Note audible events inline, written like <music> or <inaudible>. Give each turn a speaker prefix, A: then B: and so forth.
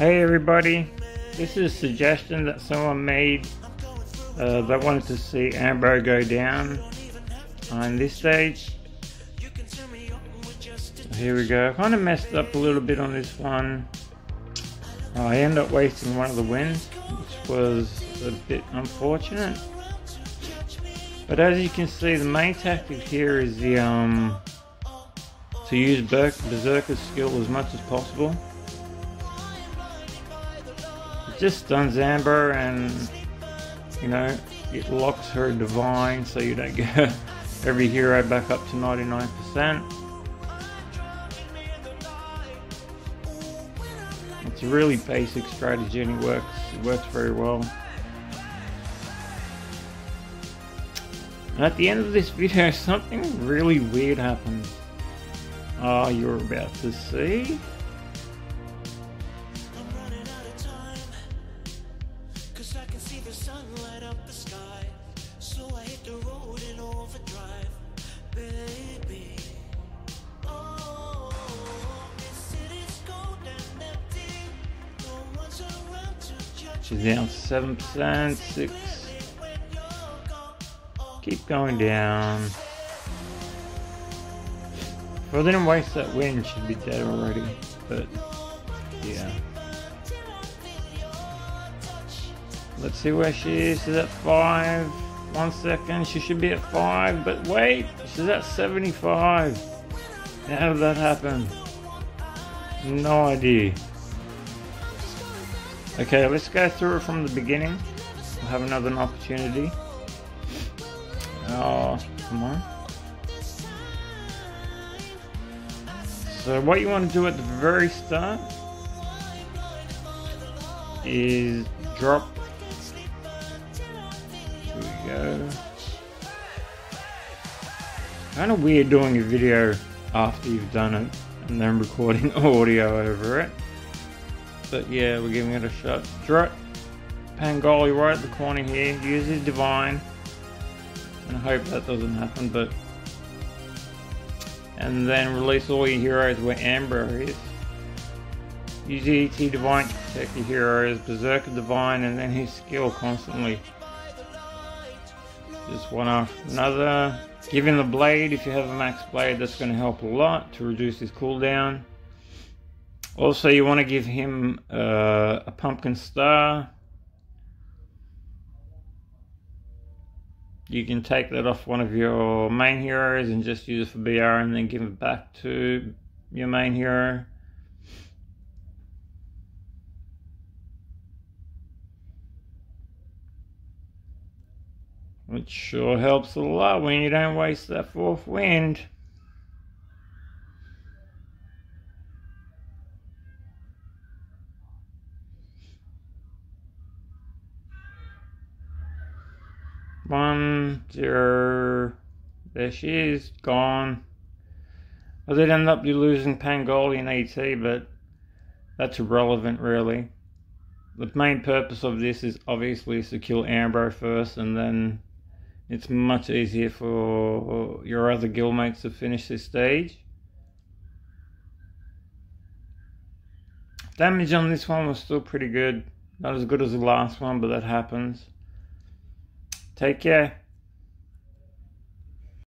A: Hey everybody, this is a suggestion that someone made uh, that wanted to see Amber go down on this stage. Here we go. I kind of messed up a little bit on this one. I end up wasting one of the wins, which was a bit unfortunate. But as you can see, the main tactic here is the um, to use Berserker's skill as much as possible. Just stuns Amber and, you know, it locks her divine so you don't get <laughs> every hero back up to 99%. It's a really basic strategy and it works, it works very well. And at the end of this video, <laughs> something really weird happens. Oh, ah, you're about to see. She's down 7%, 6 Keep going down. If I didn't waste that win, she'd be dead already. But, yeah. Let's see where she is. She's at 5. One second. She should be at 5. But wait, she's at 75. How did that happen? No idea. Okay, let's go through it from the beginning. We'll have another opportunity. Oh, come on. So what you want to do at the very start is drop. Here we go. Kind of weird doing a video after you've done it and then recording <laughs> audio over it. But yeah, we're giving it a shot. Drop Pangoli right at the corner here. Use his divine. And I hope that doesn't happen, but... And then release all your heroes where Amber is. Use ET Divine to protect your heroes, Berserker Divine, and then his skill constantly. Just one after another. Give him the blade if you have a max blade, that's going to help a lot to reduce his cooldown. Also, you want to give him uh, a pumpkin star you can take that off one of your main heroes and just use it for BR and then give it back to your main hero. Which sure helps a lot when you don't waste that fourth wind. One, zero. There she is, gone. I did end up losing Pangolian AT, but that's irrelevant really. The main purpose of this is obviously to kill Ambro first, and then it's much easier for your other guildmates to finish this stage. Damage on this one was still pretty good. Not as good as the last one, but that happens. Take care.